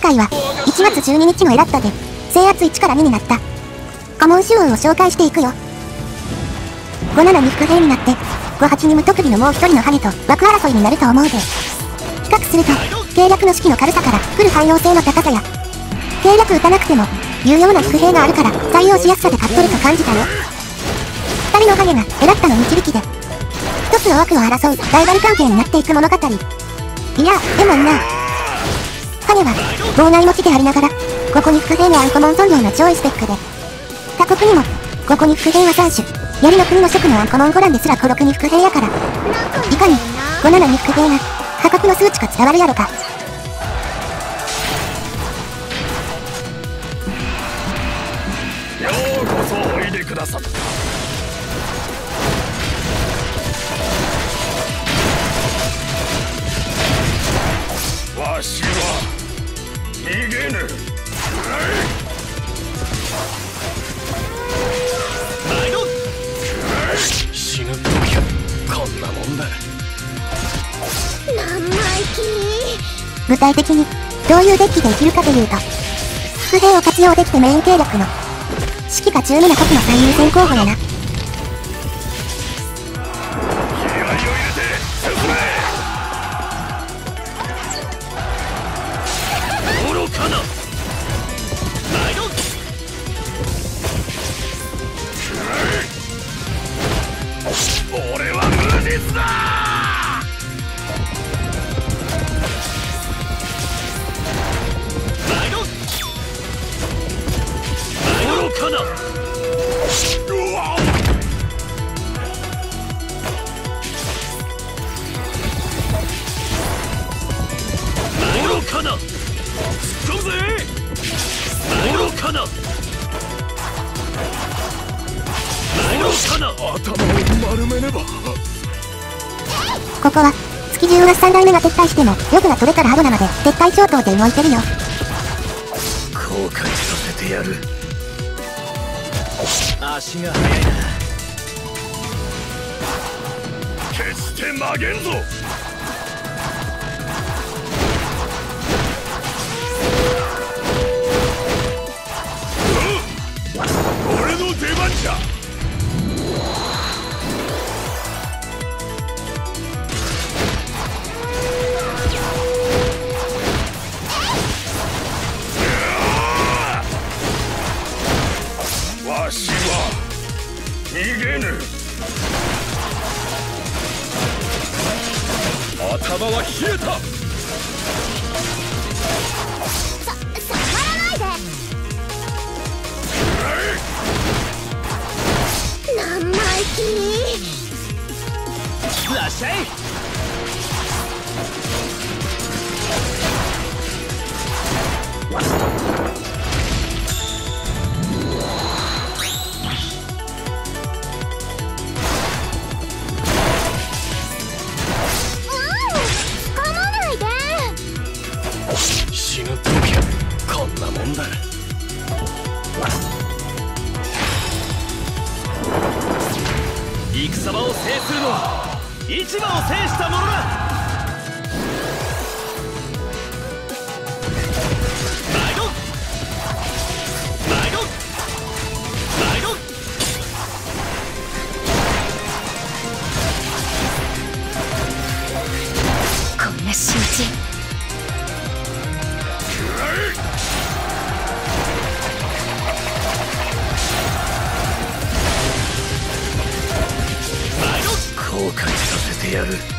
今回は1月12日のエラッタで制圧1から2になった。コモン主運を紹介していくよ。57に伏兵になって58に無特技のもう一人のハゲと枠争いになると思うで比較すると計略の式の軽さから来る汎用性の高さや計略打たなくても有用な伏兵があるから採用しやすさで勝ってると感じたよ2人のハゲがエラッタの導きで一つの枠を争うライバル関係になっていく物語。いやでもな。彼は妨害持ちでありながらここに伏兵にアンコモン存量の上位スペックで。他国にもここに伏兵は3種槍の国の職のアンコモンゴランですら孤独に伏兵やから。いかに57に伏兵が破格の数値か伝わるやろか。ようこそおいでくださったわしはなんだ。生意気具体的にどういうデッキで生きるかというと伏兵を活用できてメイン計略の士気が中二な時の最優先候補やな。ここは月中が3代目が撤退しても力が取れたらハドナまで撤退上等で動いてるよ。後悔させてやる。足が速いな。決して曲げんぞ。うん俺の出番じゃわしは逃げぬ。頭は冷えた。さ触らないで。生意気らっしゃい。うんだ。戦場を制するのは市場を制した者だ。こんな仕打ちやる。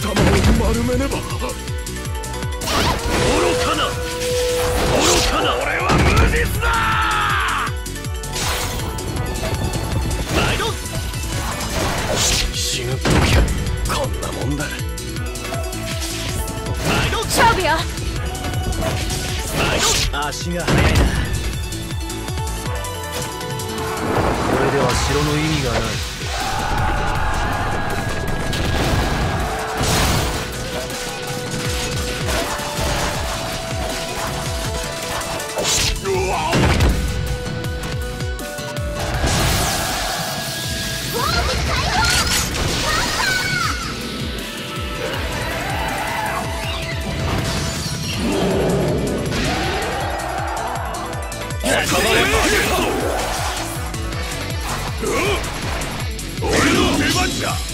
頭を丸めねば。愚かな愚かな俺は無実だ。毎度死ぬ時はこんなもんだ。毎度勝負よ。足が速いな。これでは城の意味がない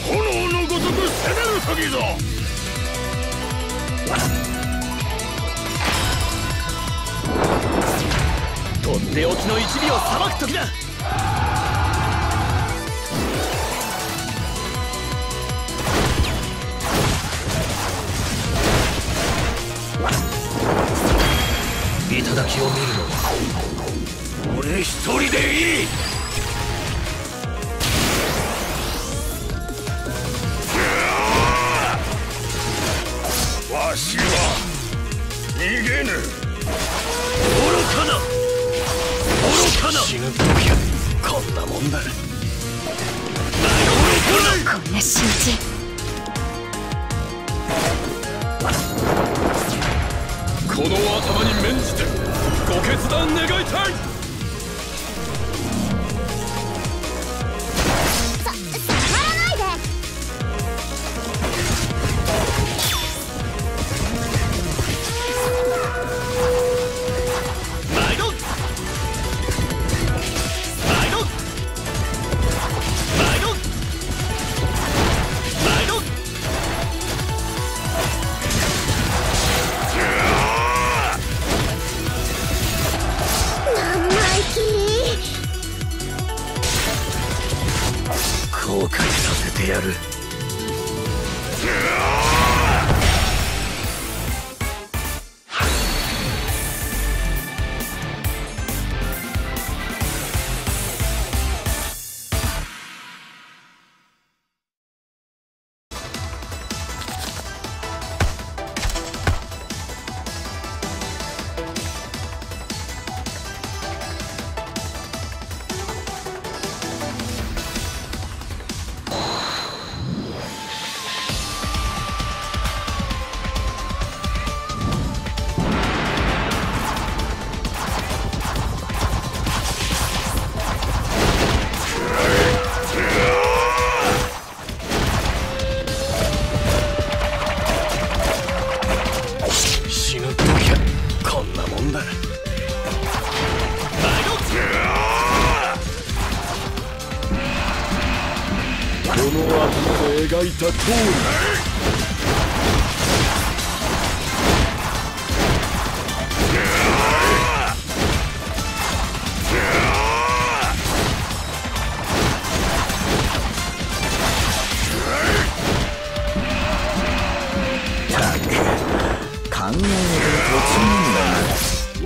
炎のごとく攻める時ぞ。とっておきの一尾を裁く時だ。頂きを見るのは俺一人でいい。わしは逃げぬ。愚かな。愚かな死ぬ時はこんなもんだ愚かなこんな仕打ちこの頭に免じてご決断願いたい。さ触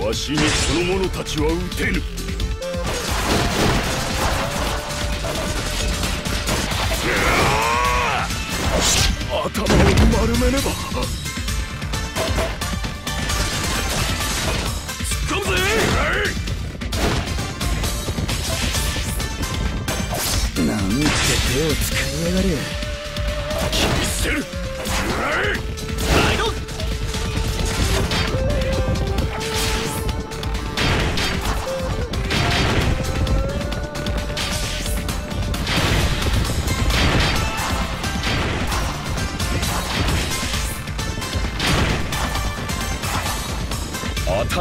わしにその者たちは撃てぬ。頭を丸めねば。突っ込むぜ。なんて手を使いやがる切り捨てる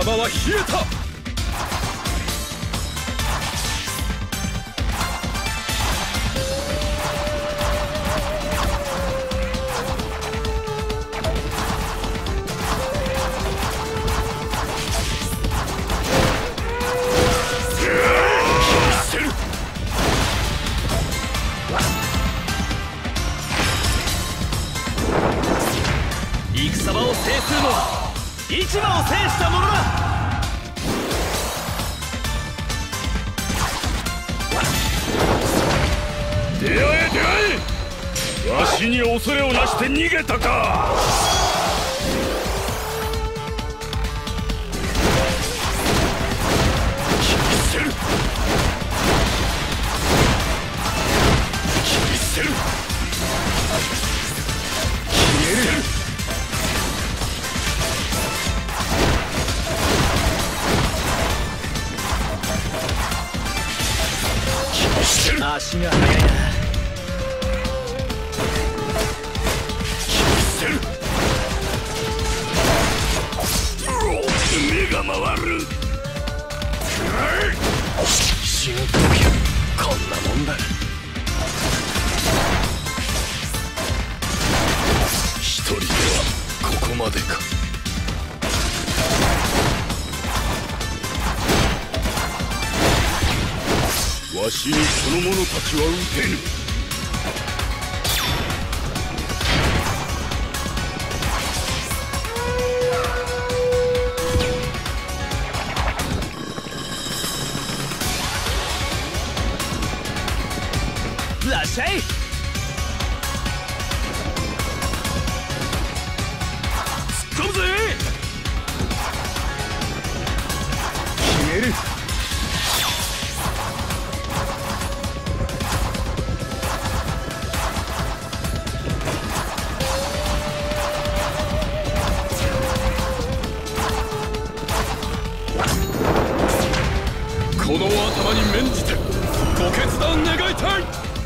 場は冷えた。戦場を制するのは市場を制した者だ死に恐れをなして逃げたか。わしにその者たちは撃てぬ。らっしゃいこの頭に免じてご決断願いたい。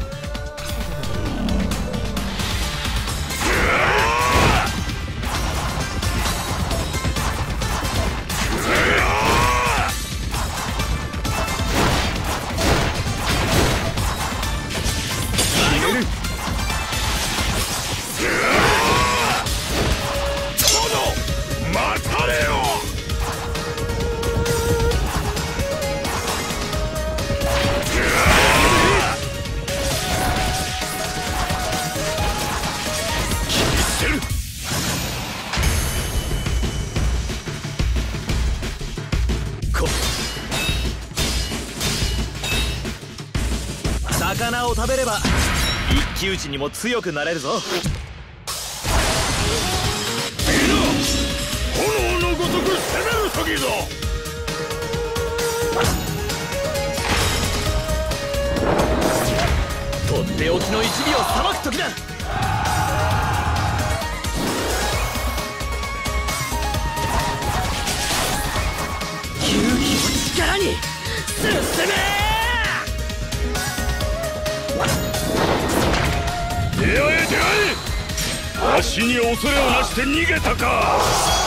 魚を食べれば一騎打ちにも強くなれるぞ。炎のごとく攻める時ぞ。とっておきの一尾をさばく時だ。勇気を力に進め。出会え出会えわしに恐れをなして逃げたか。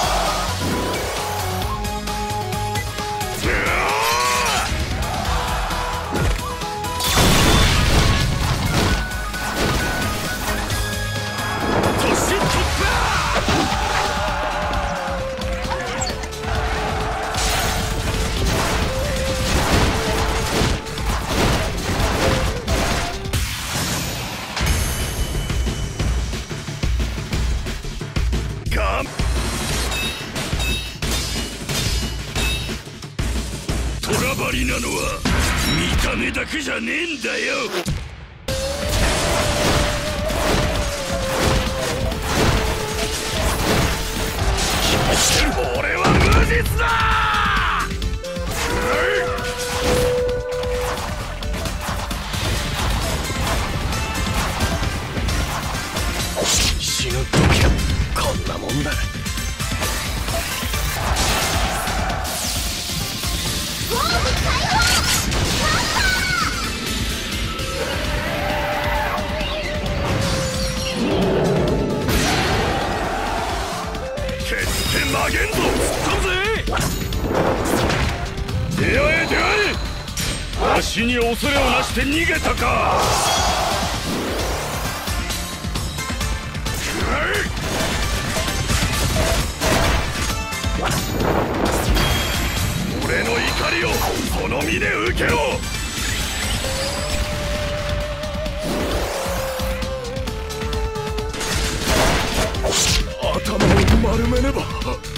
だよ。俺は無実だ。死ぬ時はこんなもんだ。出会えわしに恐れをなして逃げたか。俺の怒りをその身で受けろ。頭を丸めねば。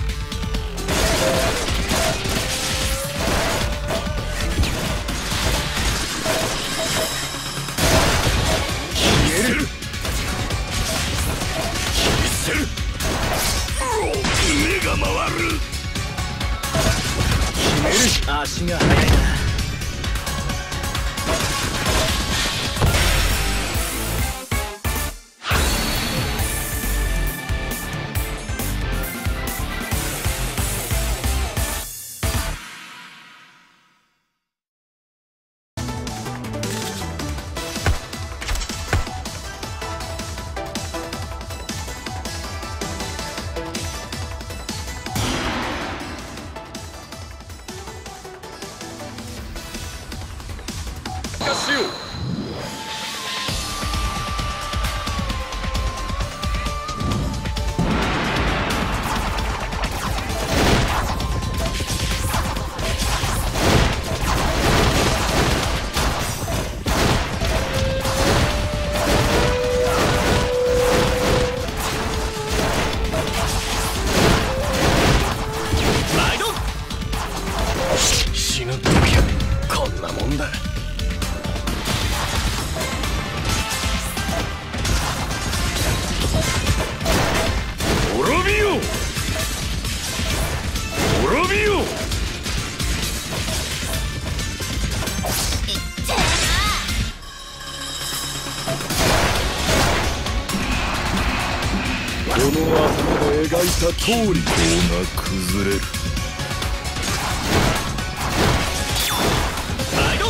通り塔が崩れる。毎度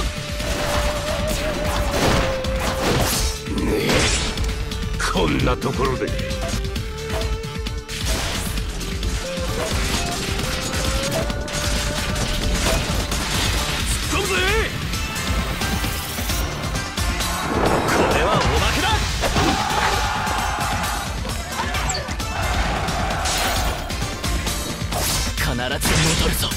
こんなところで。必ず戻るぞ。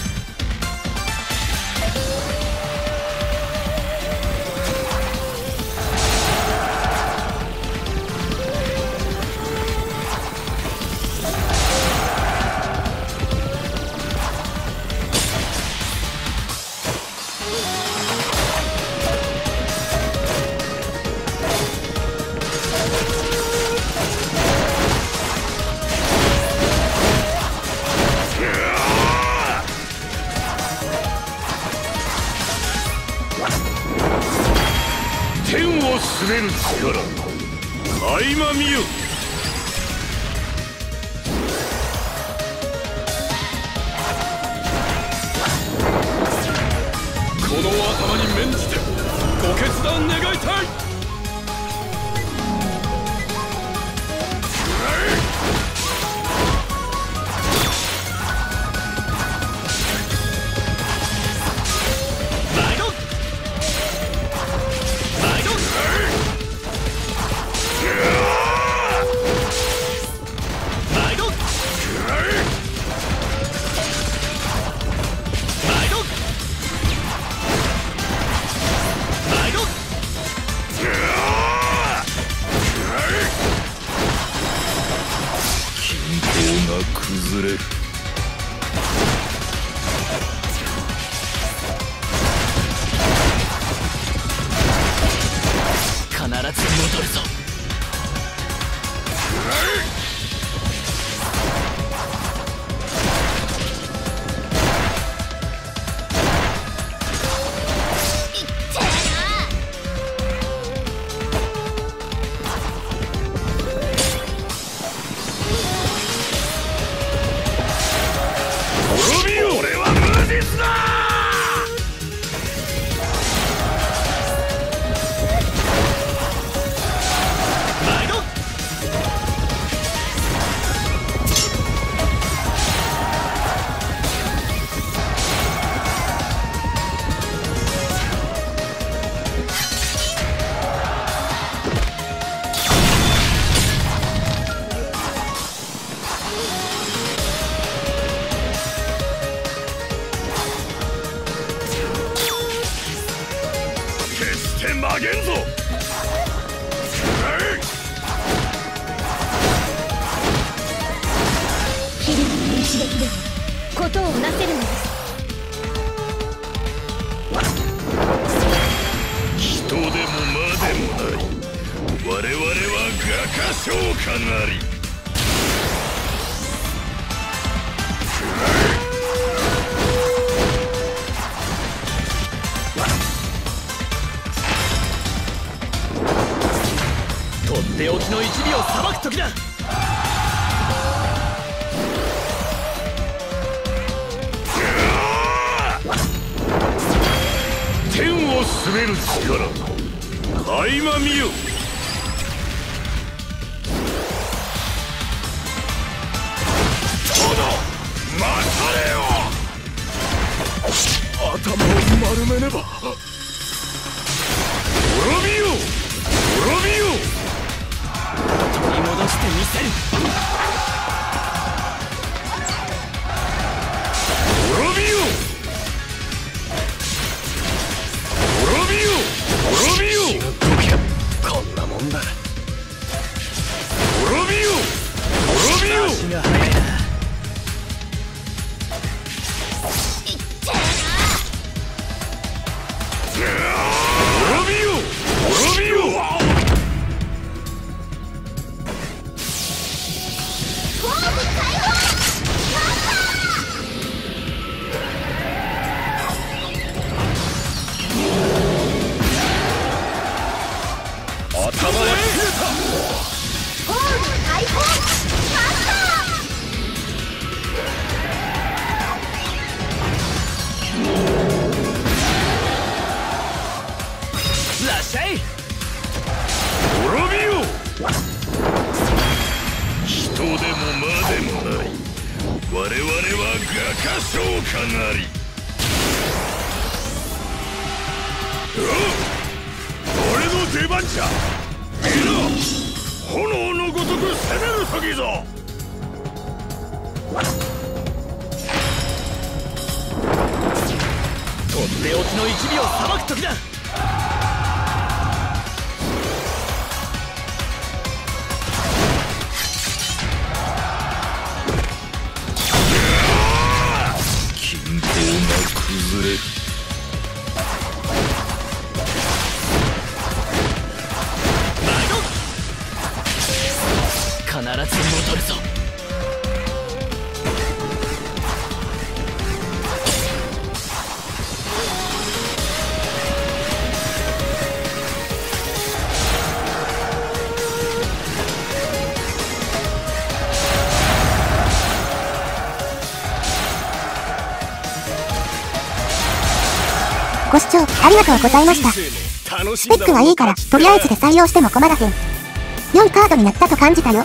崩れ。る必ず戻るぞ。時だ。天を滑る力。垣間見よ。殿待たれよ。頭を丸めねば。画家召喚なり。おう俺の出番じゃ。いざ炎のごとく攻める時ぞ。とっておきの一尾を裁く時だ。崩れありがとうございました。スペックはいいから、とりあえずで採用しても困らへん。良いカードになったと感じたよ。